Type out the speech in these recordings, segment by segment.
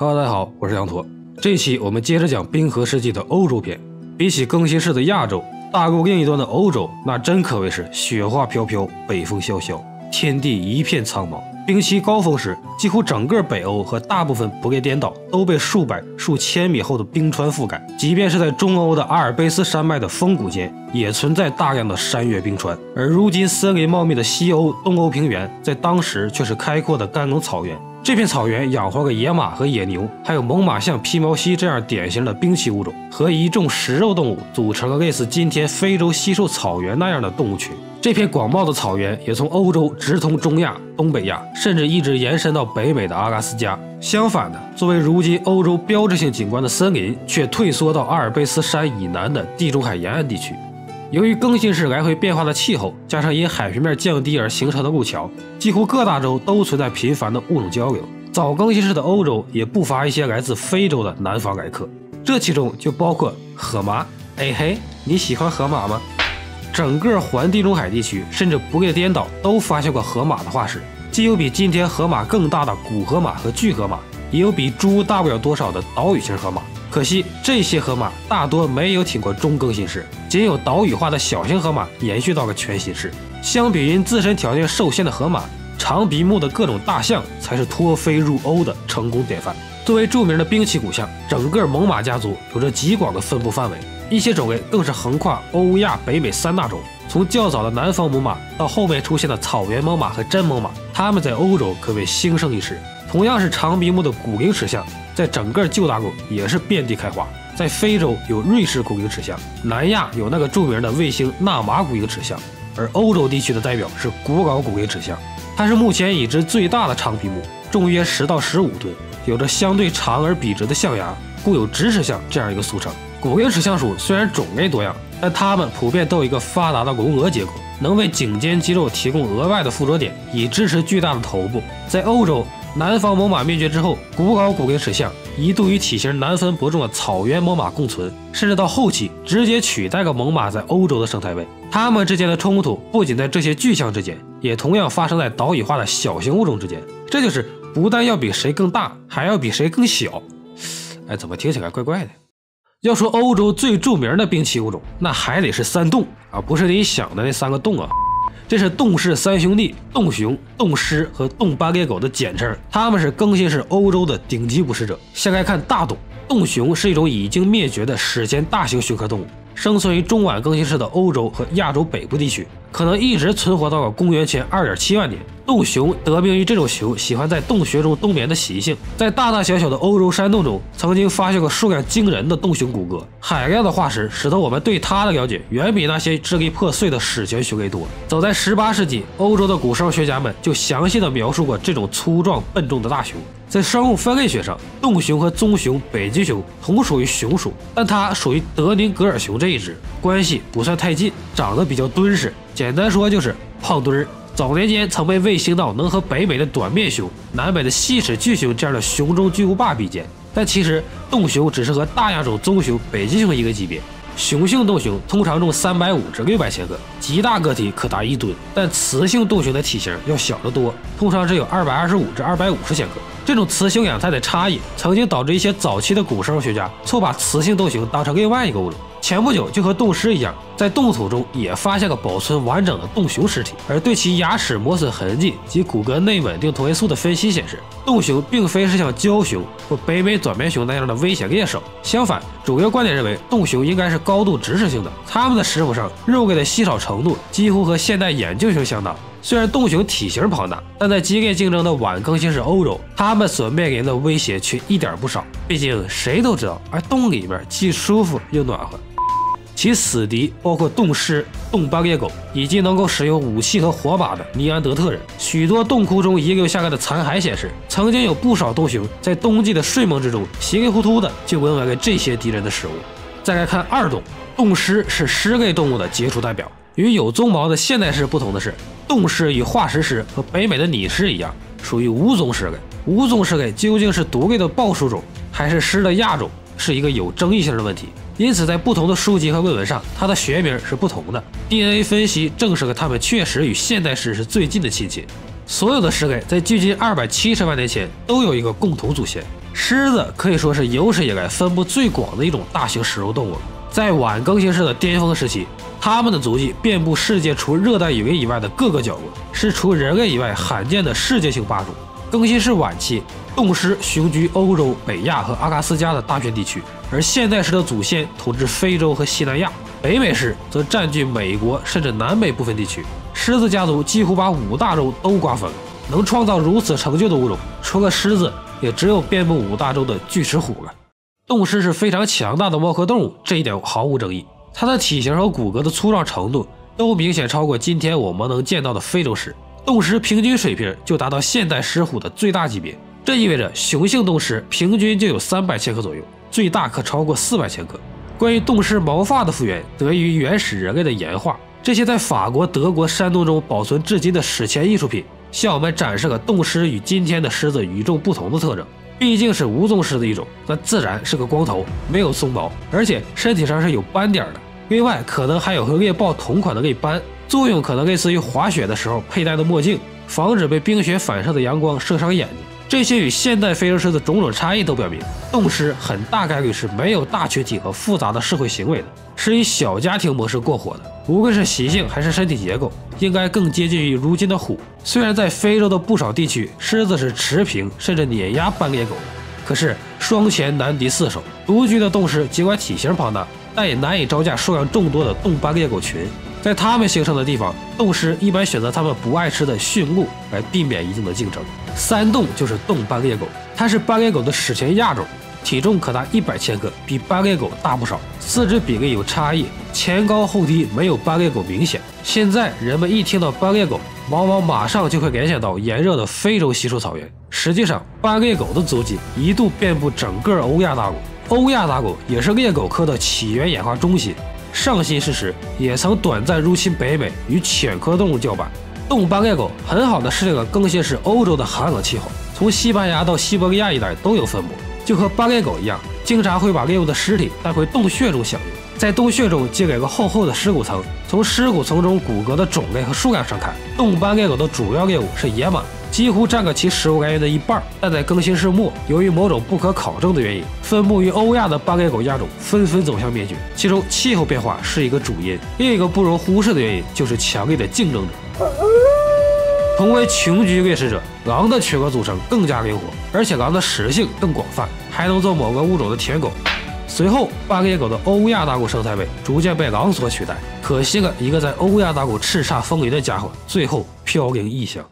哈喽大家好，我是羊驼。这期我们接着讲冰河世纪的欧洲篇。比起更新世的亚洲，大陆另一端的欧洲，那真可谓是雪花飘飘，北风萧萧，天地一片苍茫。冰期高峰时，几乎整个北欧和大部分不列颠岛都被数百、数千米厚的冰川覆盖。即便是在中欧的阿尔卑斯山脉的峰谷间，也存在大量的山岳冰川。而如今森林茂密的西欧、东欧平原，在当时却是开阔的干冷草原。这片草原养活了野马和野牛，还有猛犸象、披毛犀这样典型的冰期物种，和一众食肉动物组成了类似今天非洲稀兽草原那样的动物群。这片广袤的草原也从欧洲直通中亚、东北亚，甚至一直延伸到北美的阿拉斯加。相反的，作为如今欧洲标志性景观的森林，却退缩到阿尔卑斯山以南的地中海沿岸地区。由于更新世来回变化的气候，加上因海平面降低而形成的路桥，几乎各大洲都存在频繁的物种交流。早更新世的欧洲也不乏一些来自非洲的南方来客，这其中就包括河马。哎嘿，你喜欢河马吗？整个环地中海地区，甚至不列颠岛都发现过河马的化石，既有比今天河马更大的古河马和巨河马，也有比猪大不了多少的岛屿型河马。可惜，这些河马大多没有挺过中更新世，仅有岛屿化的小型河马延续到了全新世。相比于自身条件受限的河马，长鼻目的各种大象才是脱非入欧的成功典范。作为著名的兵器古象，整个猛犸家族有着极广的分布范围，一些种类更是横跨欧亚、北美三大洲。从较早的南方猛犸到后面出现的草原猛犸和真猛犸，它们在欧洲可谓兴盛一时。同样是长鼻目的古灵齿象。在整个旧大陆也是遍地开花，在非洲有瑞士古灵齿象，南亚有那个著名的卫星纳马古灵齿象，而欧洲地区的代表是古老古灵齿象，它是目前已知最大的长鼻目，重约十到十五吨，有着相对长而笔直的象牙，故有直齿象这样一个俗称。古灵齿象属虽然种类多样，但它们普遍都有一个发达的龙额结构，能为颈肩肌肉提供额外的附着点，以支持巨大的头部。在欧洲。南方猛犸灭绝之后，古老古灵齿象一度与体型难分伯仲的草原猛犸共存，甚至到后期直接取代了猛犸在欧洲的生态位。它们之间的冲突不仅在这些巨象之间，也同样发生在岛屿化的小型物种之间。这就是不但要比谁更大，还要比谁更小。哎，怎么听起来怪怪的？要说欧洲最著名的兵器物种，那还得是三洞啊，不是你想的那三个洞啊。这是洞氏三兄弟：洞熊、洞狮和洞八戒狗的简称。他们是更新世欧洲的顶级捕食者。先来看大洞，洞熊是一种已经灭绝的史前大型熊科动物，生存于中晚更新世的欧洲和亚洲北部地区。可能一直存活到了公元前二点七万年。洞熊得名于这种熊喜欢在洞穴中冬眠的习性。在大大小小的欧洲山洞中，曾经发现过数量惊人的洞熊骨骼。海量的化石使得我们对它的了解远比那些支离破碎的史前熊类多。早在十八世纪，欧洲的古生物学家们就详细的描述过这种粗壮笨重的大熊。在生物分类学上，洞熊和棕熊、北极熊同属于熊属，但它属于德宁格尔熊这一支，关系不算太近，长得比较敦实。简单说就是胖墩儿。早年间曾被卫星到能和北美的短面熊、南北的细齿巨熊这样的熊中巨无霸比肩，但其实洞熊只是和大亚洲棕熊、北极熊一个级别。雄性洞熊通常重三百五至六百千克，极大个体可达一吨，但雌性洞熊的体型要小得多，通常只有二百二十五至二百五十千克。这种雌雄养态的差异，曾经导致一些早期的古生物学家错把雌性洞熊当成另外一个物种。前不久就和洞狮一样，在冻土中也发现了保存完整的洞熊尸体，而对其牙齿磨损痕迹及骨骼内稳定同位素的分析显示，洞熊并非是像郊熊或北美短面熊那样的危险猎手。相反，主流观点认为洞熊应该是高度植食性的，它们的食谱上肉类的稀少程度几乎和现代眼镜熊相当。虽然洞熊体型庞大，但在激烈竞争的晚更新世欧洲，它们所面临的威胁却一点不少。毕竟谁都知道，而洞里面既舒服又暖和。其死敌包括洞狮、洞斑鬣狗，以及能够使用武器和火把的尼安德特人。许多洞窟中遗留下来的残骸显示，曾经有不少洞熊在冬季的睡梦之中，稀里糊涂的就沦为了这些敌人的食物。再来看二洞，洞狮是狮类动物的杰出代表。与有鬃毛的现代狮不同的是，洞狮与化石狮和北美的拟狮一样，属于无鬃狮类。无鬃狮类究竟是独立的抱树种，还是狮的亚种，是一个有争议性的问题。因此，在不同的书籍和论文上，它的学名是不同的。DNA 分析证实了它们确实与现代狮是最近的亲戚。所有的狮类在距今二百七十万年前都有一个共同祖先，狮子可以说是有史以来分布最广的一种大型食肉动物。在晚更新世的巅峰时期，它们的足迹遍布世界除热带雨林以外的各个角落，是除人类以外罕见的世界性霸主。更新世晚期，冻狮雄居欧洲、北亚和阿拉斯加的大片地区，而现代狮的祖先统治非洲和西南亚，北美狮则占据美国甚至南美部分地区。狮子家族几乎把五大洲都瓜分了。能创造如此成就的物种，除了狮子，也只有遍布五大洲的巨齿虎了。洞狮是非常强大的猫科动物，这一点毫无争议。它的体型和骨骼的粗壮程度都明显超过今天我们能见到的非洲狮。洞狮平均水平就达到现代狮虎的最大级别，这意味着雄性洞狮平均就有三百千克左右，最大可超过四百千克。关于洞狮毛发的复原，得益于原始人类的岩画。这些在法国、德国、山东中保存至今的史前艺术品。向我们展示了洞狮与今天的狮子与众不同的特征。毕竟是无鬃狮的一种，那自然是个光头，没有鬃毛，而且身体上是有斑点的。另外，可能还有和猎豹同款的泪斑，作用可能类似于滑雪的时候佩戴的墨镜，防止被冰雪反射的阳光射伤眼睛。这些与现代非洲狮的种种差异都表明，洞狮很大概率是没有大群体和复杂的社会行为的，是以小家庭模式过活的。无论是习性还是身体结构，应该更接近于如今的虎。虽然在非洲的不少地区，狮子是持平甚至碾压斑鬣狗的，可是双拳难敌四手。独居的洞狮尽管体型庞大，但也难以招架数量众多的冻斑鬣狗群。在它们形成的地方，洞狮一般选择它们不爱吃的驯鹿来避免一定的竞争。三洞就是洞斑鬣狗，它是斑鬣狗的史前亚种，体重可达一百千克，比斑鬣狗大不少。四肢比例有差异，前高后低，没有斑鬣狗明显。现在人们一听到斑鬣狗，往往马上就会联想到炎热的非洲稀树草原。实际上，斑鬣狗的足迹一度遍布整个欧亚大陆，欧亚大陆也是猎狗科的起源演化中心。上新世时也曾短暂入侵北美，与犬科动物叫板。动物斑鬣狗很好的适应了更新世欧洲的寒冷气候，从西班牙到西伯利亚一带都有分布。就和斑鬣狗一样，经常会把猎物的尸体带回洞穴中享用，在洞穴中积累个厚厚的尸骨层。从尸骨层中骨骼的种类和数量上看，动物斑鬣狗的主要猎物是野马。几乎占了其食物来源的一半，但在更新世末，由于某种不可考证的原因，分布于欧亚的斑鬣狗亚种纷纷走向灭绝。其中，气候变化是一个主因，另一个不容忽视的原因就是强烈的竞争者。同为群居掠食者，狼的群落组成更加灵活，而且狼的食性更广泛，还能做某个物种的舔狗。随后，斑鬣狗的欧亚大陆生态位逐渐被狼所取代，可惜了一个在欧亚大陆叱咤风云的家伙，最后飘零异乡。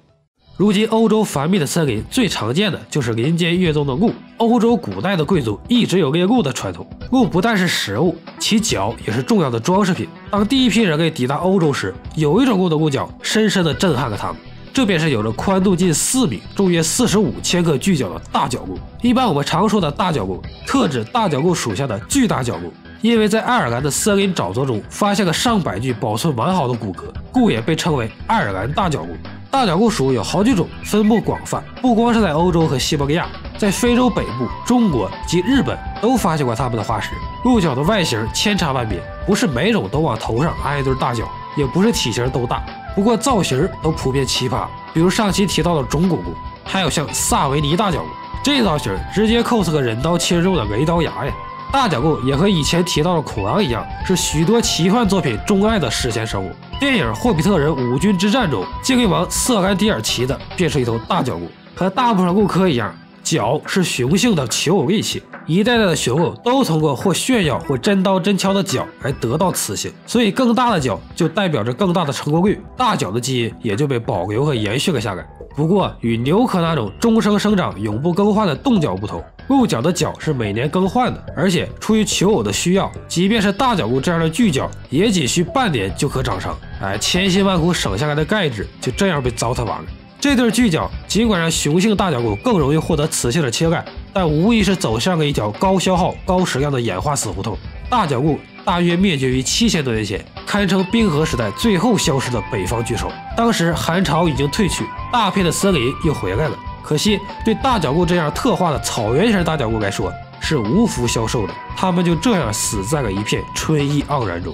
如今，欧洲繁密的森林最常见的就是林间跃动的鹿。欧洲古代的贵族一直有猎鹿的传统。鹿不但是食物，其角也是重要的装饰品。当第一批人类抵达欧洲时，有一种鹿的鹿角深深地震撼了他们，这便是有着宽度近四米、重约四十五千克巨角的大角鹿。一般我们常说的大角鹿，特指大角鹿属下的巨大角鹿。因为在爱尔兰的森林沼泽中发现了上百具保存完好的骨骼，故也被称为爱尔兰大角骨。大角骨属有好几种，分布广泛，不光是在欧洲和西伯利亚，在非洲北部、中国及日本都发现过它们的化石。鹿角的外形千差万别，不是每种都往头上安一对大角，也不是体型都大，不过造型都普遍奇葩。比如上期提到的种骨鹿，还有像萨维尼大角骨，这造型直接 cos 个忍刀切肉的雷刀牙呀！大角鹿也和以前提到的恐狼一样，是许多奇幻作品钟爱的史前生物。电影《霍比特人：五军之战》中，精灵王瑟甘迪尔骑的便是一头大角鹿。和大部分鹿科一样，角是雄性的求偶利器，一代代的雄鹿都通过或炫耀或真刀真枪的角来得到雌性，所以更大的角就代表着更大的成功率，大角的基因也就被保留和延续了下来。不过，与牛科那种终生生长、永不更换的冻角不同。鹿角的角是每年更换的，而且出于求偶的需要，即便是大角鹿这样的巨角，也仅需半年就可长成。哎，千辛万苦省下来的钙质就这样被糟蹋完了。这对巨角尽管让雄性大角鹿更容易获得雌性的青睐，但无疑是走向了一条高消耗、高食量的演化死胡同。大角鹿大约灭绝于七千多年前，堪称冰河时代最后消失的北方巨兽。当时寒潮已经退去，大片的森林又回来了。可惜，对大角鹿这样特化的草原型大角鹿来说是无福消受的，它们就这样死在了一片春意盎然中。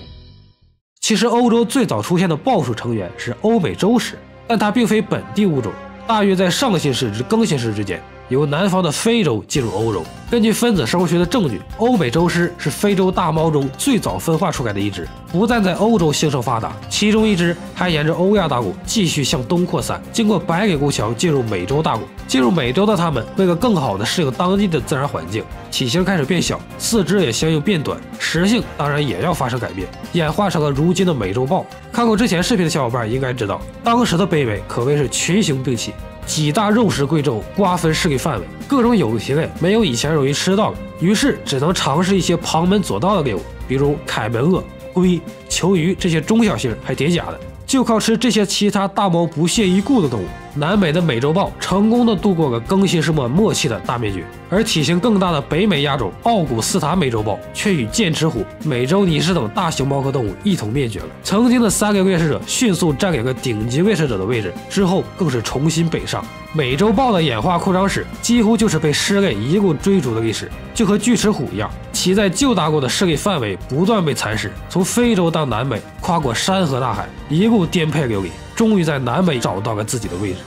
其实，欧洲最早出现的豹属成员是欧美洲狮，但它并非本地物种。大约在上新世至更新世之间，由南方的非洲进入欧洲。根据分子生物学的证据，欧美洲狮是非洲大猫中最早分化出来的一只。不但在欧洲兴盛发达，其中一只还沿着欧亚大陆继续向东扩散，经过白给沟桥进入美洲大陆。进入美洲的它们为了更好地适应当地的自然环境，体型开始变小，四肢也相应变短，食性当然也要发生改变，演化成了如今的美洲豹。看过之前视频的小伙伴应该知道，当时的北美可谓是群雄并起。几大肉食贵州瓜分势力范围，各种有机类没有以前容易吃到了，于是只能尝试一些旁门左道的猎物，比如凯门鳄、龟、球鱼这些中小型还叠甲的。就靠吃这些其他大猫不屑一顾的动物，南美的美洲豹成功的度过了更新世末末期的大灭绝，而体型更大的北美亚种奥古斯塔美洲豹却与剑齿虎、美洲拟狮等大型猫科动物一同灭绝了。曾经的三个掠食者迅速占领了顶级掠食者的位置，之后更是重新北上。美洲豹的演化扩张史几乎就是被狮类一路追逐的历史，就和锯齿虎一样，其在旧大陆的势力范围不断被蚕食，从非洲到南美，跨过山河大海，一路颠沛流离，终于在南北找到了自己的位置。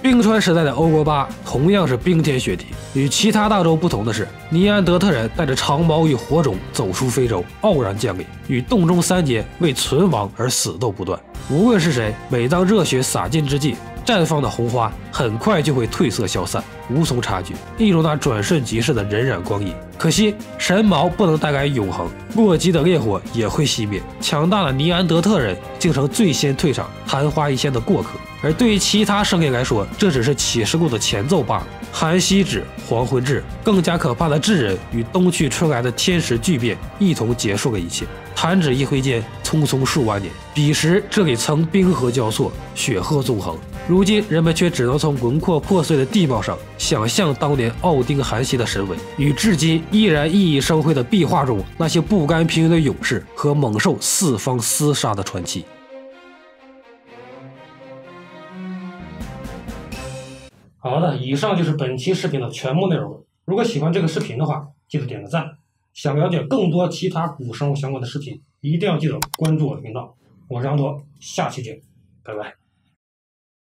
冰川时代的欧国巴同样是冰天雪地，与其他大洲不同的是，尼安德特人带着长矛与火种走出非洲，傲然降临，与洞中三杰为存亡而死斗不断。无论是谁，每当热血洒尽之际，绽放的红花很快就会褪色消散，无从察觉，一如那转瞬即逝的荏苒光阴。可惜神矛不能带来永恒，洛基的烈火也会熄灭。强大的尼安德特人竟成最先退场、昙花一现的过客，而对于其他生灵来说，这只是启示录的前奏罢了。寒溪指、黄昏至，更加可怕的智人与东去春来的天时巨变一同结束了一切。弹指一挥间，匆匆数万年。彼时这里曾冰河交错，雪鹤纵横。如今人们却只能从轮廓破碎的地貌上想象当年奥丁韩熙的神威，与至今依然熠熠生辉的壁画中那些不甘平庸的勇士和猛兽四方厮杀的传奇。好的，以上就是本期视频的全部内容。如果喜欢这个视频的话，记得点个赞。想了解更多其他古生物相关的视频，一定要记得关注我的频道。我是杨多，下期见，拜拜。